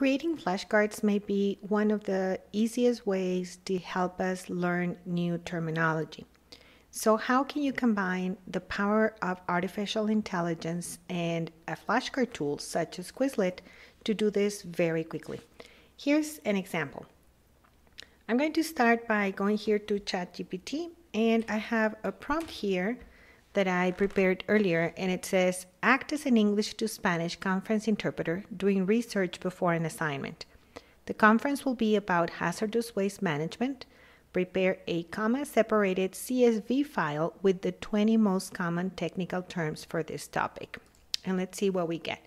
Creating flashcards may be one of the easiest ways to help us learn new terminology. So, how can you combine the power of artificial intelligence and a flashcard tool such as Quizlet to do this very quickly? Here's an example. I'm going to start by going here to ChatGPT and I have a prompt here that I prepared earlier and it says act as an English to Spanish conference interpreter doing research before an assignment. The conference will be about hazardous waste management. Prepare a comma separated CSV file with the 20 most common technical terms for this topic. And let's see what we get.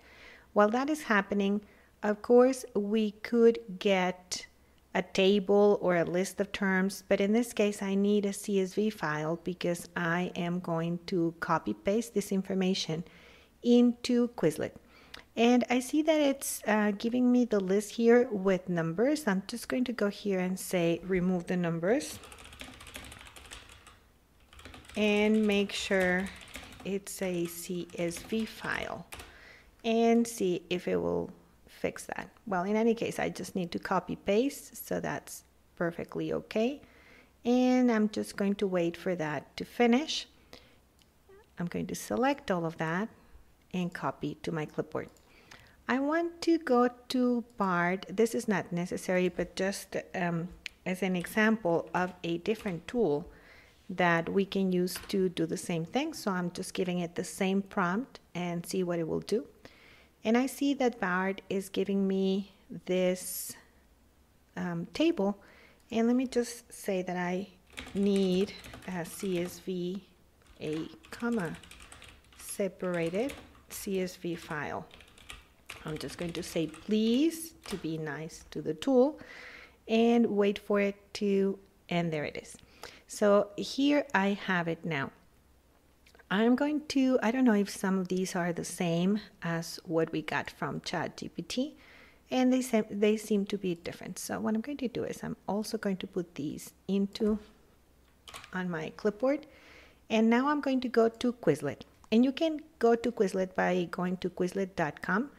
While that is happening, of course, we could get a table or a list of terms, but in this case, I need a CSV file because I am going to copy paste this information into Quizlet. And I see that it's uh, giving me the list here with numbers. I'm just going to go here and say remove the numbers and make sure it's a CSV file and see if it will fix that. Well, in any case, I just need to copy paste, so that's perfectly okay. And I'm just going to wait for that to finish. I'm going to select all of that and copy to my clipboard. I want to go to BARD. This is not necessary, but just um, as an example of a different tool that we can use to do the same thing. So I'm just giving it the same prompt and see what it will do. And I see that Bard is giving me this um, table. And let me just say that I need a CSV, a comma separated CSV file. I'm just going to say please to be nice to the tool and wait for it to, and there it is. So here I have it now. I'm going to, I don't know if some of these are the same as what we got from ChatGPT, and they, seem, they seem to be different. So what I'm going to do is I'm also going to put these into on my clipboard. And now I'm going to go to Quizlet. And you can go to Quizlet by going to quizlet.com.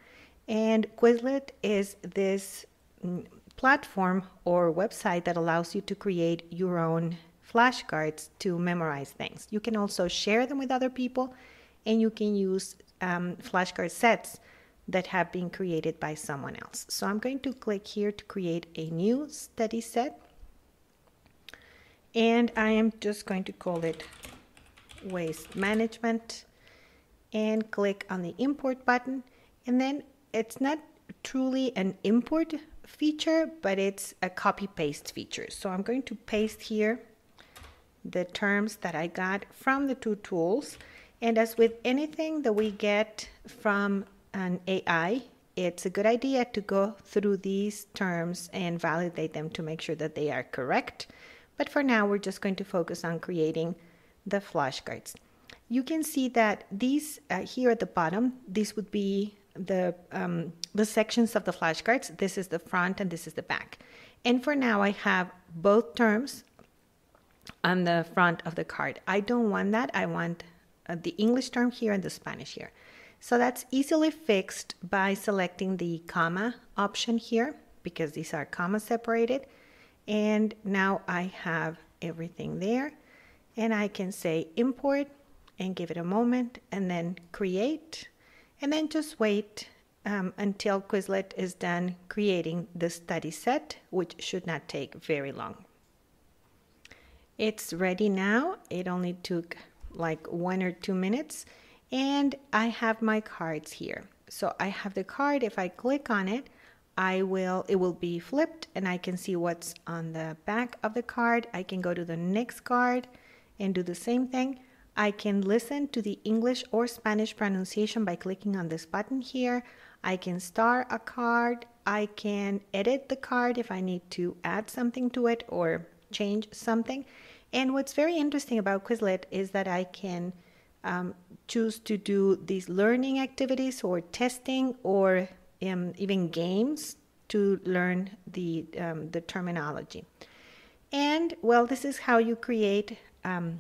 And Quizlet is this mm, platform or website that allows you to create your own flashcards to memorize things. You can also share them with other people, and you can use um, flashcard sets that have been created by someone else. So I'm going to click here to create a new study set. And I am just going to call it waste management and click on the import button. And then it's not truly an import feature, but it's a copy paste feature. So I'm going to paste here the terms that I got from the two tools. And as with anything that we get from an AI, it's a good idea to go through these terms and validate them to make sure that they are correct. But for now, we're just going to focus on creating the flashcards. You can see that these uh, here at the bottom, these would be the, um, the sections of the flashcards. This is the front and this is the back. And for now, I have both terms on the front of the card. I don't want that. I want uh, the English term here and the Spanish here. So that's easily fixed by selecting the comma option here because these are comma separated. And now I have everything there. And I can say import and give it a moment and then create. And then just wait um, until Quizlet is done creating the study set, which should not take very long. It's ready now. It only took like one or two minutes. And I have my cards here. So I have the card. If I click on it, I will, it will be flipped and I can see what's on the back of the card. I can go to the next card and do the same thing. I can listen to the English or Spanish pronunciation by clicking on this button here. I can star a card. I can edit the card if I need to add something to it or change something. And what's very interesting about Quizlet is that I can um, choose to do these learning activities or testing or um, even games to learn the, um, the terminology. And well, this is how you create um,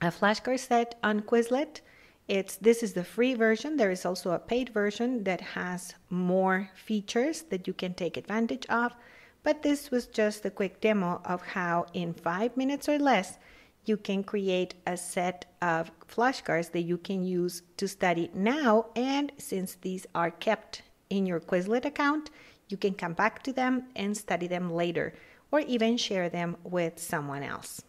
a flashcard set on Quizlet. It's this is the free version. There is also a paid version that has more features that you can take advantage of. But this was just a quick demo of how in five minutes or less you can create a set of flashcards that you can use to study now. And since these are kept in your Quizlet account, you can come back to them and study them later or even share them with someone else.